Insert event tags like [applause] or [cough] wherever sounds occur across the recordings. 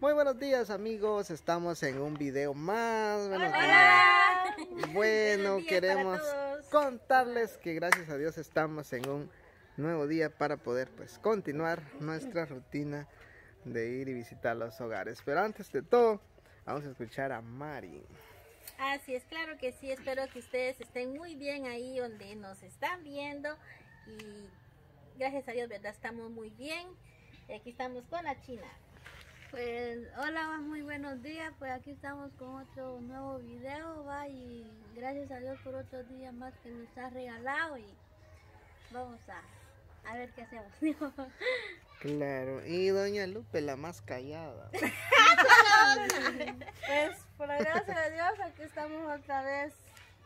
Muy buenos días amigos, estamos en un video más. Buenos días. [laughs] Bueno, días queremos contarles que gracias a Dios estamos en un nuevo día para poder pues continuar nuestra rutina de ir y visitar los hogares. Pero antes de todo, vamos a escuchar a Mari. Así es, claro que sí. Espero que ustedes estén muy bien ahí donde nos están viendo. Y gracias a Dios, ¿verdad? Estamos muy bien. Y aquí estamos con la China. Pues hola, muy buenos días. Pues aquí estamos con otro nuevo video, va y gracias a Dios por otro día más que nos ha regalado y vamos a, a ver qué hacemos. [laughs] Claro, y doña Lupe, la más callada. [laughs] Pues por la gracia de Dios aquí estamos otra vez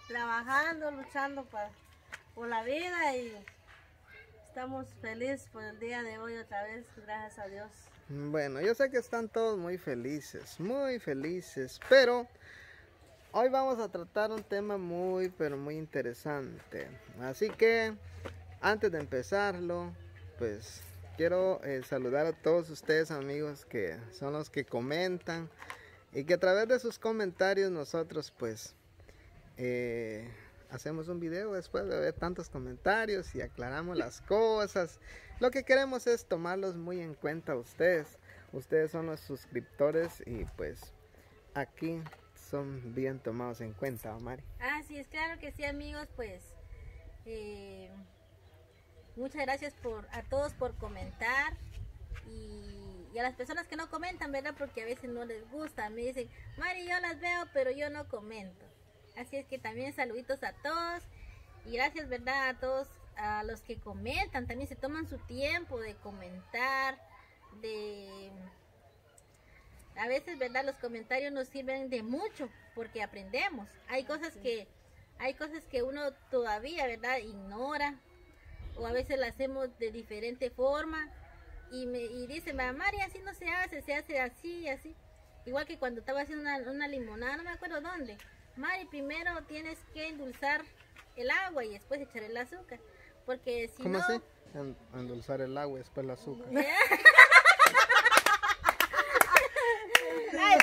trabajando, luchando pa- por la vida y estamos felices por el día de hoy otra vez, gracias a Dios. Bueno, yo sé que están todos muy felices, muy felices, pero hoy vamos a tratar un tema muy, pero muy interesante. Así que, antes de empezarlo, pues quiero eh, saludar a todos ustedes amigos que son los que comentan y que a través de sus comentarios nosotros pues eh, hacemos un video después de ver tantos comentarios y aclaramos las cosas. Lo que queremos es tomarlos muy en cuenta ustedes. Ustedes son los suscriptores y pues aquí son bien tomados en cuenta, Mari. Así es, claro que sí, amigos. Pues eh, muchas gracias por a todos por comentar. Y, y a las personas que no comentan, ¿verdad? Porque a veces no les gusta. Me dicen, Mari, yo las veo, pero yo no comento. Así es que también saluditos a todos. Y gracias, ¿verdad? A todos, a los que comentan. También se toman su tiempo de comentar, de... A veces, ¿verdad? Los comentarios nos sirven de mucho porque aprendemos. Hay cosas que... Hay cosas que uno todavía, ¿verdad? Ignora. O a veces las hacemos de diferente forma. Y me y dice, Mari, así no se hace, se hace así, así. Igual que cuando estaba haciendo una, una limonada, no me acuerdo dónde. Mari, primero tienes que endulzar el agua y después echar el azúcar. Porque si ¿Cómo no... En- endulzar el agua y después el azúcar. [laughs] Ay.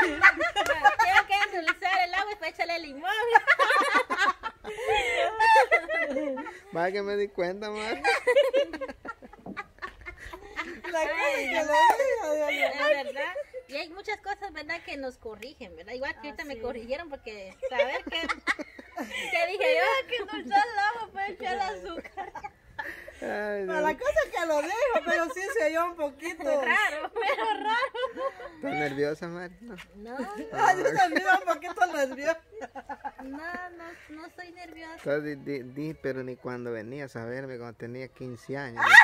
Tengo que endulzar el agua y después echarle limón. Vaya que me di cuenta. Es verdad. Y hay muchas cosas, ¿verdad? Que nos corrigen, ¿verdad? Igual que ahorita me sí. corrigieron porque saber que, que dije yo que endulzar el agua para echar azúcar. Ay, No, Dios. la cosa que lo dijo, pero sí se oyó un poquito. Raro, pero raro. ¿Estás nerviosa, Mari? No. No, Ay, yo también un poquito nerviosa. no, no, no soy nerviosa. Entonces, di, di- di, pero ni cuando venías a verme cuando tenía 15 años. [laughs]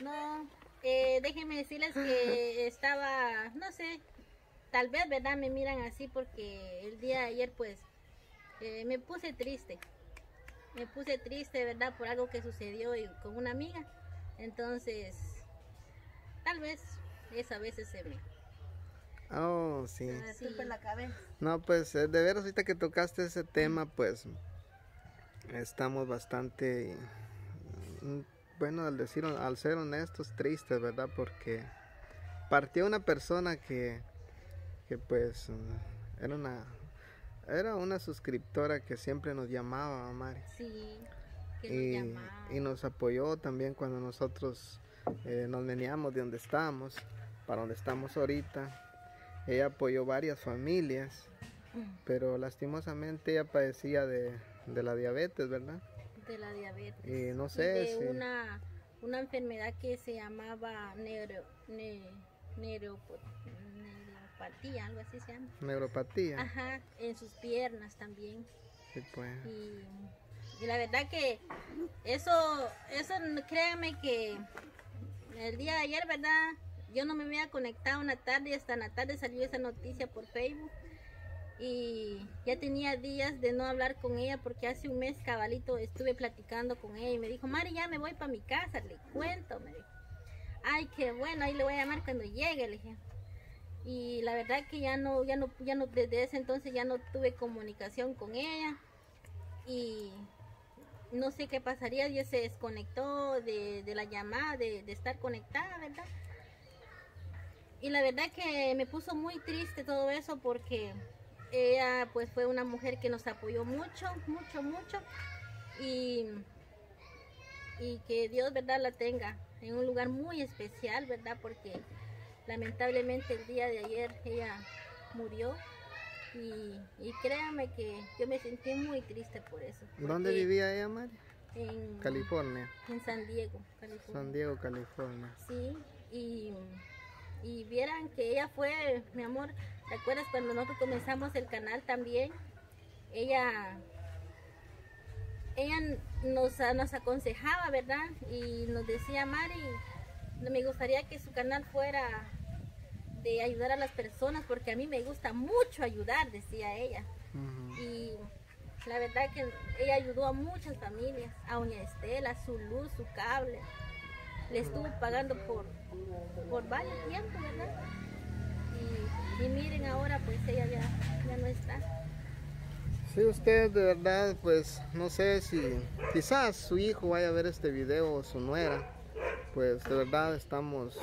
No, eh, déjenme decirles que estaba, no sé, tal vez, ¿verdad? Me miran así porque el día de ayer, pues, eh, me puse triste. Me puse triste, ¿verdad? Por algo que sucedió y- con una amiga. Entonces, tal vez eso a veces se me... Oh, sí. La cabeza. No, pues eh, de veras ahorita que tocaste ese tema, pues estamos bastante, mm, bueno, al decir, al ser honestos, tristes, ¿verdad? Porque partió una persona que, que pues mm, era una, era una suscriptora que siempre nos llamaba, Mari. Sí, que nos Y, llamaban. y nos apoyó también cuando nosotros eh, nos veníamos de donde estábamos, para donde estamos ahorita. Ella apoyó varias familias, pero lastimosamente ella padecía de, de la diabetes, ¿verdad? de la diabetes. Y no y sé de si... una, una enfermedad que se llamaba neuro, ne, neuropatía, algo así se llama. Neuropatía. Ajá, en sus piernas también. Sí, pues. Y, y la verdad que eso, eso créanme que el día de ayer, ¿verdad? Yo no me había conectado una tarde y hasta en la tarde salió esa noticia por Facebook. Y ya tenía días de no hablar con ella porque hace un mes cabalito estuve platicando con ella y me dijo, Mari, ya me voy para mi casa, le cuento, me dijo. Ay, qué bueno, ahí le voy a llamar cuando llegue, le dije. Y la verdad que ya no, ya no, ya no, desde ese entonces ya no tuve comunicación con ella. Y no sé qué pasaría, ella se desconectó de, de la llamada, de, de estar conectada, ¿verdad? y la verdad que me puso muy triste todo eso porque ella pues fue una mujer que nos apoyó mucho, mucho, mucho y, y que Dios, ¿verdad?, la tenga en un lugar muy especial, ¿verdad? Porque lamentablemente el día de ayer ella murió y, y créame que yo me sentí muy triste por eso. ¿Dónde vivía ella, María? En, California. en San Diego, California. San Diego, California. Sí, y, y vieran que ella fue, mi amor, ¿te acuerdas cuando nosotros comenzamos el canal también? Ella, ella nos, nos aconsejaba, ¿verdad? Y nos decía, Mari, me gustaría que su canal fuera de ayudar a las personas, porque a mí me gusta mucho ayudar, decía ella. Y la verdad que ella ayudó a muchas familias, a Doña Estela, su luz, su cable. Le estuvo pagando por, por varios tiempos, ¿verdad? Y, y miren ahora, pues ella ya, ya no está. Sí, usted de verdad, pues no sé si quizás su hijo vaya a ver este video o su nuera, pues de verdad estamos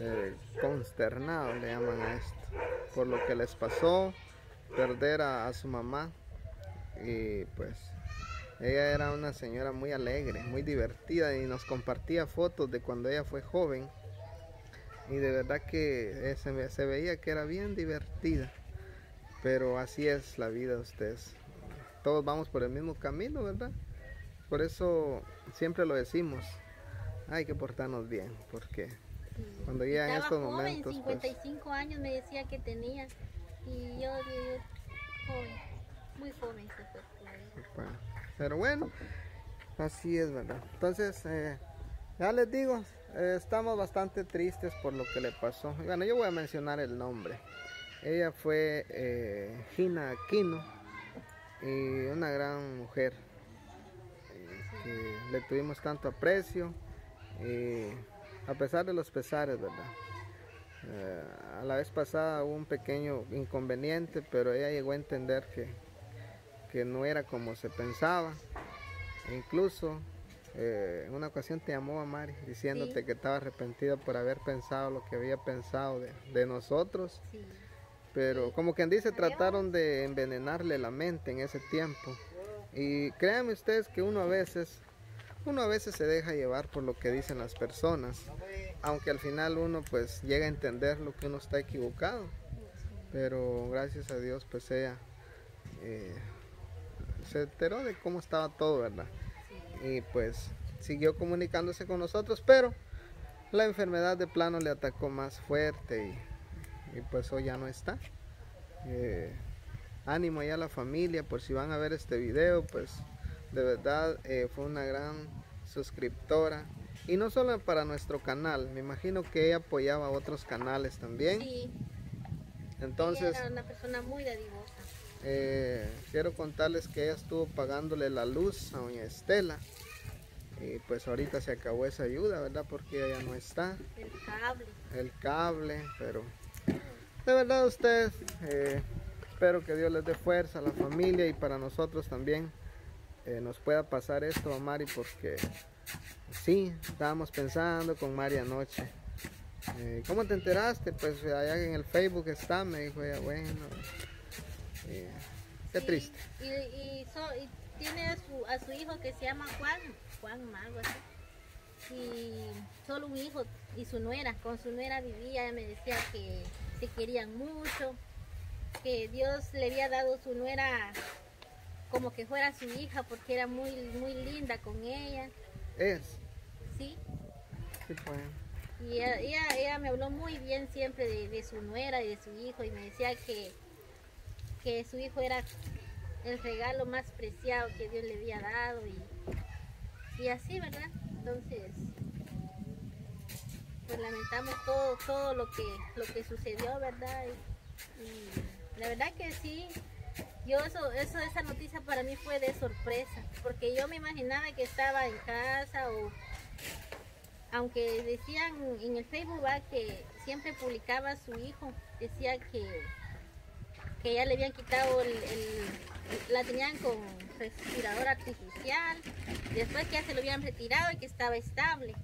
eh, consternados, le llaman a esto, por lo que les pasó, perder a, su mamá y pues ella era una señora muy alegre, muy divertida y nos compartía fotos de cuando ella fue joven y de verdad que eh, se, se veía que era bien divertida. Pero así es la vida de ustedes. Todos vamos por el mismo camino, ¿verdad? Por eso siempre lo decimos. Hay que portarnos bien, porque cuando llegan Estaba estos joven, momentos, pues, 55 años me decía que tenía. Y yo, yo- joven, muy joven se fue. bueno, pero bueno, así es, ¿verdad? Entonces, eh, ya les digo, eh, estamos bastante tristes por lo que le pasó. Bueno, yo voy a mencionar el nombre. Ella fue eh, Gina Aquino y una gran mujer eh, que le tuvimos tanto aprecio y a pesar de los pesares, ¿verdad? Eh, a la vez pasada hubo un pequeño inconveniente, pero ella llegó a entender que, que no era como se pensaba. E incluso eh, en una ocasión te llamó a Mari diciéndote Sí. que estaba arrepentida por haber pensado lo que había pensado de, de nosotros. Sí. Pero como quien dice, trataron de envenenarle la mente en ese tiempo. Y créanme ustedes que uno a veces, uno a veces se deja llevar por lo que dicen las personas. Aunque al final uno pues llega a entender lo que uno está equivocado. Pero gracias a Dios pues ella eh, se enteró de cómo estaba todo, ¿verdad? Y pues siguió comunicándose con nosotros, pero la enfermedad de plano le atacó más fuerte y, pues hoy ya no está. Eh, ánimo ya a la familia, por si van a ver este video, pues de verdad eh, fue una gran suscriptora. Y no solo para nuestro canal, me imagino que ella apoyaba a otros canales también. Sí, Entonces, ella era una persona muy dadivosa. eh, quiero contarles que ella estuvo pagándole la luz a doña Estela. Y pues ahorita se acabó esa ayuda, ¿verdad? Porque ella ya no está. El cable. el cable, pero de verdad ustedes, eh, espero que Dios les dé fuerza a la familia y para nosotros también eh, nos pueda pasar esto a Mari porque sí, estábamos pensando con Mari anoche. Eh, ¿Cómo te enteraste? Pues allá en el Facebook está, me dijo ella, bueno, eh, qué Sí, triste. Y, y, so- y tiene a su, a su hijo que se llama Juan, Juan algo así. Y solo un hijo y su nuera, con su nuera vivía, ella me decía que se querían mucho, que Dios le había dado su nuera como que fuera su hija porque era muy, muy linda con ella, Es, ¿sí? sí, pues. Y ella, ella, ella me habló muy bien siempre de, de su nuera y de su hijo y me decía que, que su hijo era el regalo más preciado que Dios le había dado y, y así, ¿verdad? Entonces, pues lamentamos todo, todo lo que, lo que sucedió, ¿verdad? Y, y la verdad que sí, yo eso, eso, esa noticia para mí fue de sorpresa, porque yo me imaginaba que estaba en casa o aunque decían en el Facebook que siempre publicaba a su hijo, decía que, que ya le habían quitado el, el- la tenían con respirador artificial, después que ya se lo habían retirado y que estaba estable.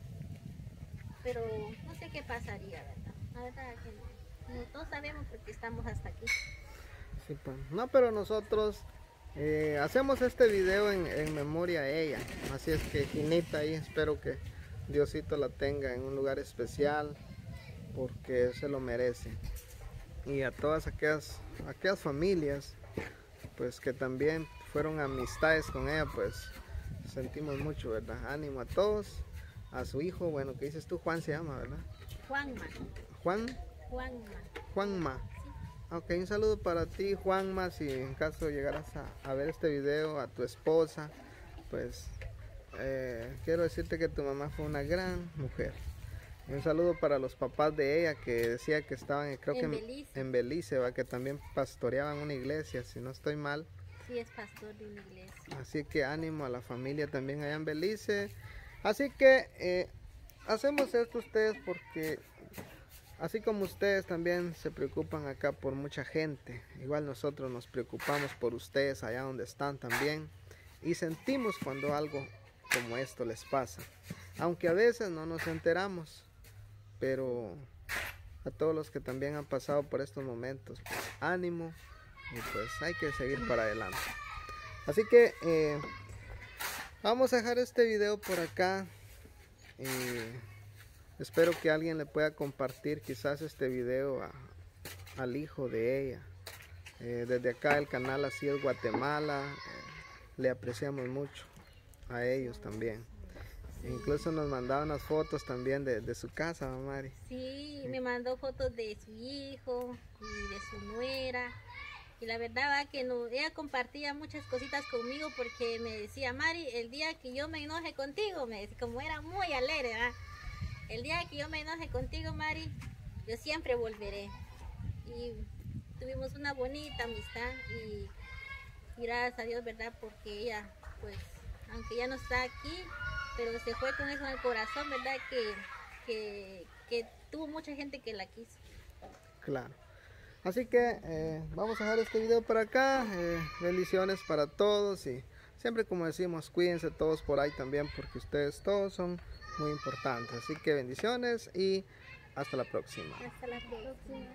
Pero no sé qué pasaría, ¿verdad? La verdad que no, todos sabemos porque estamos hasta aquí. Pues. No, pero nosotros eh, hacemos este video en, en, memoria a ella. Así es que Ginita ahí espero que Diosito la tenga en un lugar especial porque se lo merece. Y a todas aquellas, aquellas familias pues que también fueron amistades con ella, pues sentimos mucho, ¿verdad? Ánimo a todos, a su hijo, bueno, ¿qué dices tú? Juan se llama, ¿verdad? Juanma. Juan. Juanma. Juanma. Ok, un saludo para ti, Juanma, si en caso llegaras a, a ver este video, a tu esposa, pues eh, quiero decirte que tu mamá fue una gran mujer. un saludo para los papás de ella que decía que estaban, creo en que Belice. en Belice, ¿va? que también pastoreaban una iglesia, si no estoy mal. Sí, es pastor de una iglesia. Así que ánimo a la familia también allá en Belice. Así que eh, hacemos esto ustedes porque así como ustedes también se preocupan acá por mucha gente, igual nosotros nos preocupamos por ustedes allá donde están también y sentimos cuando algo como esto les pasa. Aunque a veces no nos enteramos, pero a todos los que también han pasado por estos momentos, pues ánimo y pues hay que seguir para adelante. Así que eh, vamos a dejar este video por acá. Y espero que alguien le pueda compartir quizás este video a, al hijo de ella. Eh, desde acá el canal así es Guatemala. Eh, le apreciamos mucho a ellos también. Incluso nos mandaba unas fotos también de, de su casa, Mari. Sí, me mandó fotos de su hijo y de su nuera. Y la verdad va que no, ella compartía muchas cositas conmigo porque me decía, Mari, el día que yo me enoje contigo, me decía, como era muy alegre, ¿verdad? El día que yo me enoje contigo, Mari, yo siempre volveré. Y tuvimos una bonita amistad y, gracias a Dios, ¿verdad? Porque ella, pues, aunque ya no está aquí, pero se fue con eso en el corazón, ¿verdad? Que, que, que tuvo mucha gente que la quiso. Claro. Así que eh, vamos a dejar este video por acá. Eh, bendiciones para todos y siempre como decimos, cuídense todos por ahí también porque ustedes todos son muy importantes. Así que bendiciones y hasta la próxima. Hasta la próxima.